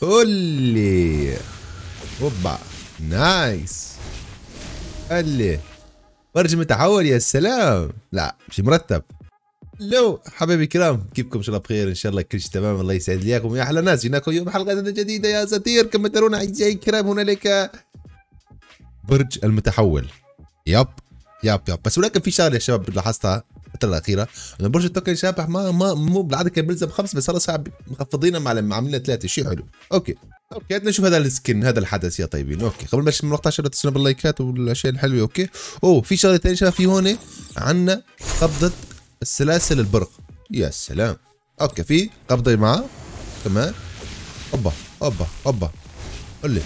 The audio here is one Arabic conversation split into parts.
قولي اوبا nice. قال برج متحول يا سلام. لا مش مرتب. لو حبايبي الكرام كيفكم؟ إن شاء الله بخير إن شاء الله كل شيء تمام الله يسعد لي إياكم. يا أحلى ناس جيناكم اليوم حلقة جديدة يا اساطير كما ترون اعزائي الكرام هنالك؟ برج المتحول. yep yep yep. بس ولكن في شغلة يا شباب لاحظتها. الفترة الأخيرة برج ال token شابح ما ما مو بالعادة كان بيلزم خمس بس صار صعب. مخفضينه مع عاملين ثلاثة. شيء حلو. okay. okay بدنا نشوف هذا ال skin هذا الحدث يا طيبين. okay قبل ما نشوف المقطع شباب تسلم باللايكات والأشياء الحلوة. okay. أوه في شغلة ثانية شباب في هون عندنا قبضة السلاسل البرق. يا سلام. okay في قبضة معاه كمان أوبا أوبا أوبا. قول لي.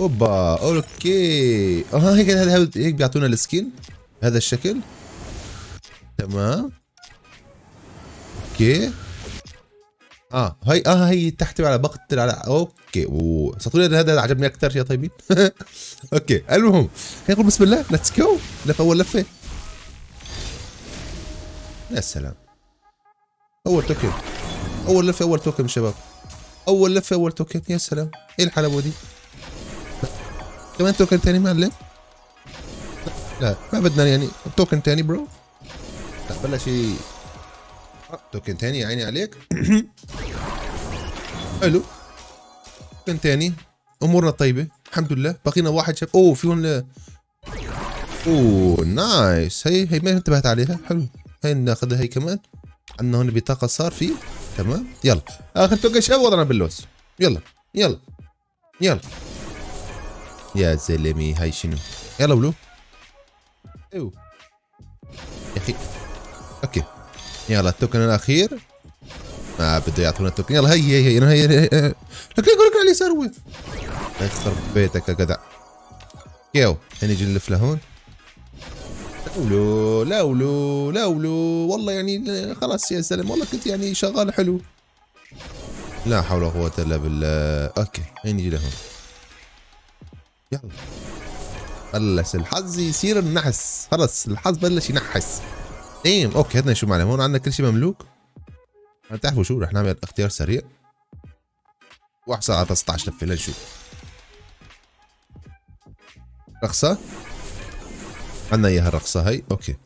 أوبا okay. آه هيك هيك بيعطونا ال skin هذا الشكل. تمام. okay. آه هي آه هي تحتوي على بقتل على okay. وسطولي هذا عجبني أكثر. يا طيبين. okay المهم نقول بسم الله. let's go لف أول لفة. يا سلام. أول token أول لفة أول token شباب. أول لفة أول token يا سلام. إيه الحلاوة دي؟ كمان token ثاني معلم؟ لا ما بدنا يعني token ثاني bro لا بلش token تاني يا عيني عليك. حلو. token تاني. أمورنا طيبة. الحمد لله. بقينا واحد شاف أوه في هون أوه nice. هي هي ما انتبهت عليها. حلو. هي ناخذها هي كمان. عندنا هون بطاقة صار في. تمام. يلا. آخر token شباب وضعنا باللوز. يلا. يلا. يلا. يا زلمي هاي شنو؟ يلا bro أيوه. يا أخي. يلا ال token الأخير. ما بده يعطونا ال token. يلا هي هي هي, هي. لك يقول لك على اليسار وين؟ يخرب بيتك يا جدع. okay نجي نلف لهون. لولو لولو لولو. والله يعني خلاص يا سلام والله كنت يعني شغال حلو. لا حول ولا قوة إلا بالله. okay نجي لهون. يلا. بلش الحظ يصير النحس. خلص الحظ بلش ينحس. إيه okay هاتنا شو معنا. هون عندنا كل شيء مملوك. تعرفوا شو رح نعمل اختيار سريع. واحصل على 16 لفة. لنشوف. رقصة عندنا إياها الرقصة هي. okay.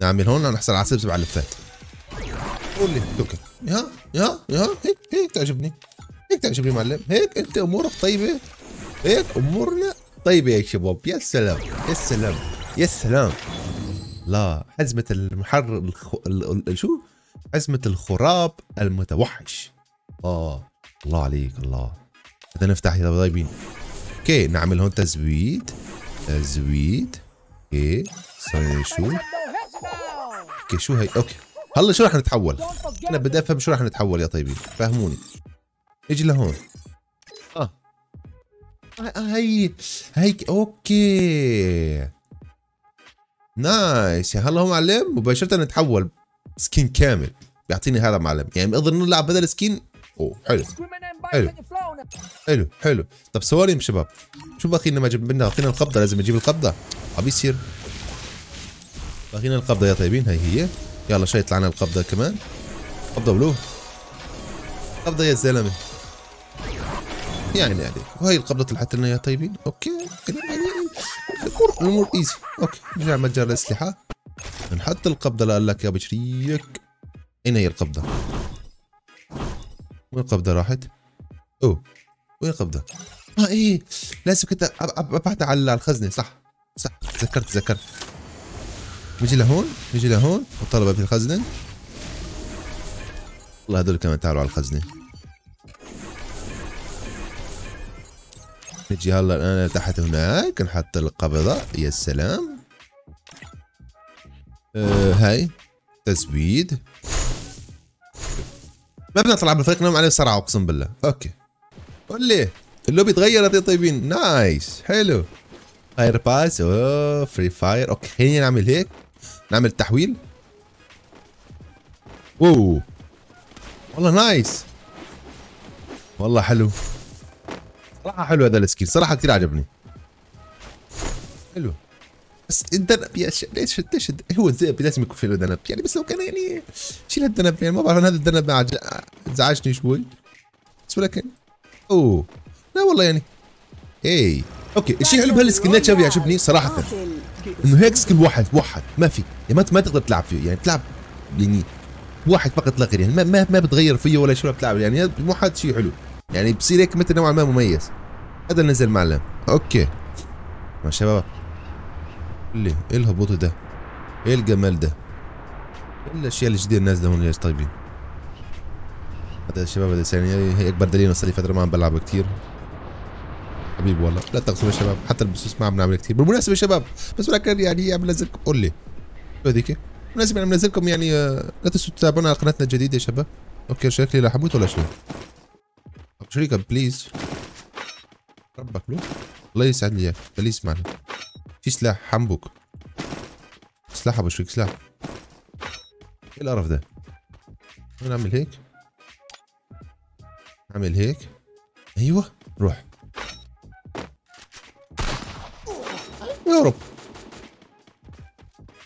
نعمل هون نحصل على سبع لفات. قول لي. توكل. يا يا يا. هيك هيك تعجبني. هيك تعجبني معلم. هيك أنت أمورك طيبة. هيك أمورنا طيبة يا شباب. يا سلام. يا سلام. يا سلام. لا حزمة المحر الخ... ال... ال... شو؟ حزمة الخراب المتوحش. آه الله عليك الله. بدنا نفتح يا طيبين. okay نعمل هون تزويد. تزويد. okay ثانية نشوف okay شو هي؟ أوكي. هلا شو رح نتحول؟ أنا بدي أفهم شو رح نتحول يا طيبين. فهموني. إجي لهون. آه هي هيك okay. nice. هلا هو معلم مباشرة نتحول skin كامل. بيعطيني هذا معلم. يعني بقدر نلعب بدل skin؟ أوه حلو. حلو. حلو حلو. طب ثواني شباب. شو باقي لنا ما جبنا أعطينا القبضة؟ لازم نجيب القبضة. عم يصير. باقينا القبضة يا طيبين. هي هي. يلا شوي يطلع لنا القبضة كمان. قبضة bro. قبضة يا زلمة. يعني عليك وهي القبضة طلعت لنا يا طيبين. okay. يعني الأمور الأمور easy okay نرجع متجر الأسلحة. نحط القبضة قال لك يا بشريك أين هي القبضة؟ وين القبضة راحت؟ أوه وين القبضة؟ آه إيه لازم كنت ابعتها على الخزنة. صح صح تذكرت تذكرت. نجي لهون نجي لهون. وطلبها في الخزنة. والله هذول كمان تعالوا على الخزنة. نجي هلا أنا تحت هناك نحط القبضة. يا سلام. آه هاي. تزويد ما بدنا نطلع بالفريق نعمل عليه بسرعة أقسم بالله. okay. قول لي اللوبي تغيرت يا طيبين. nice. حلو. fire pass أوه Free Fire okay خلينا نعمل هيك. نعمل تحويل. اوه والله nice. والله حلو. صراحة حلو هذا ال skin صراحة كثير عجبني. حلو. بس الذنب يا شيخ ليش ليش هو الذئب لازم يكون في له ذنب يعني بس لو كان يعني شيل الذنب يعني ما بعرف هذا الذنب ازعجني شوي. بس ولكن أوه. لا والله يعني اي أوكي الشيء الحلو بهالسكنات شباب يعجبني صراحة؟ إنه هيك سكن واحد واحد. ما في. يعني ما تقدر تلعب فيه. يعني تلعب يعني واحد فقط لا غير. يعني ما ما, ما بتغير فيه ولا شيء بتلعب. يعني واحد شيء حلو. يعني بصير هيك مثل نوعا ما مميز. هذا اللي نزل معلم. أوكي. ما شباب اللي إيه الهبوط ده. إيه الجمال ده. إيه الأشياء الجديدة النازله هون يا طيبين. هذا الشباب هذا ثانية هي اكبر دليل صار لي فترة ما عم بلعب كثير حبيبي والله. لا تقصوا يا شباب. حتى البسوس ما عم نعمل كثير بالمناسبة يا شباب. بس ولكن يعني عم بنزلكم قول لي. شو هذيك؟ بالمناسبة عم بنزلكم يعني آه، لا تنسوا تتابعونا على قناتنا الجديدة يا شباب. أوكي شكلي لا حموت ولا شو؟ شريكة بليز ربك له. الله يسعد لي اياك معنا. في سلاح حنبك سلاح أبو شريك سلاح. إيه القرف ده؟ نعمل هيك. أعمل هيك. أيوه روح. يا رب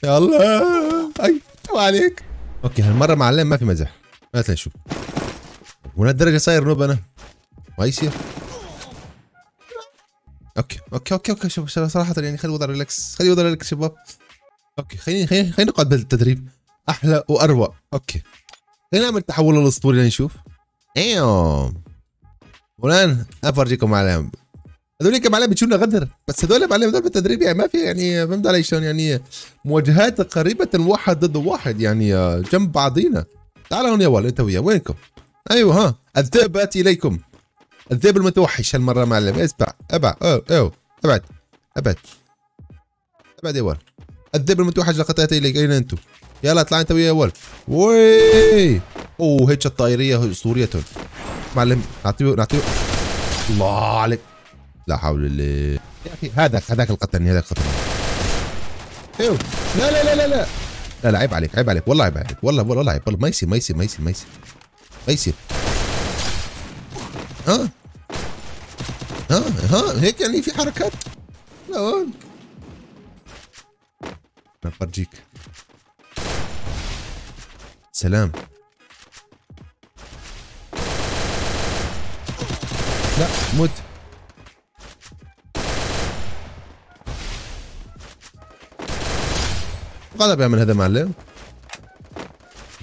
يا الله. أي عليك. okay هالمرة معلم ما في مزح. ما تنشوف هنا الدرجة صاير noob أنا. ما يصير. okay okay okay okay شوف صراحة يعني خلي وضع relax خلي وضع relax شباب. أوكي خليني خليني خليني نقعد بالتدريب. أحلى واروق أوكي. خلينا نعمل تحول الاسطوري لنشوف إيوه. والان افرجيكم معلم هذول معلم بتشوفنا غدر. بس هذول معلم هذول بالتدريب يعني ما في يعني فهمت علي شلون يعني مواجهات قريبة واحد ضد واحد يعني جنب بعضينا. تعال هون يا ولد أنت وياه. وينكم؟ أيوه ها. الذئب آتي إليكم. الذئب المتوحش هالمرة معلم اسمع ابعد اوه اوه أبعد. أبعد. أبعد يا ولد. الذئب المتوحش لقد أتى إليك. أين أنتم؟ يلا اطلع أنت ويا يا ولد. وي! أوه هيك الطائرية اسطوريه معلم نعطيه نعطيه. الله عليك. لا حول الله. يا أخي هذاك هذاك القتلني هذاك قتلني أيوه. لا لا لا لا لا. لا لا عيب عليك عيب عليك. والله عيب عليك. والله والله عيب. والله ما يصير ما يصير ما يصير ما يصير. ما يصير. ها؟ ها ها هيك يعني في حركات؟ لا هون بفرجيك. سلام. لا موت. غلط بيعمل هذا معلم.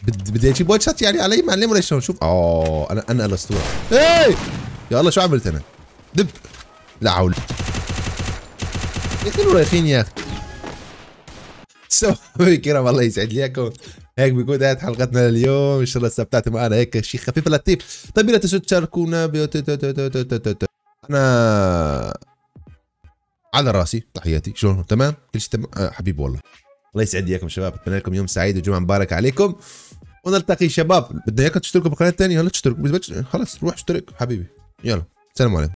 بدي أجيب وان شات يعني علي معلم ولا شلون؟ شوف. أوه أنا أنا الاسطوره إيه! يا الله شو عملت أنا؟ دب. لا حول. يا أخي رايحين يا أخي. سو كرام الله يسعد لي أياكم. هيك بيكون نهايه حلقتنا اليوم إن شاء الله استمتعتوا معنا هيك شيء خفيف لطيف طيب لا تنسوا تشاركونا. أنا على رأسي تحياتي. شلون تمام؟ كل شيء تمام؟ آه حبيبي والله. الله يسعد إياكم شباب. أتمنى لكم يوم سعيد وجمعة مبارك عليكم. ونلتقي شباب. بدنا إياكم تشتركوا بالقناه الثانية يلا تشتركوا. خلاص روح اشترك حبيبي. يلا سلام عليكم.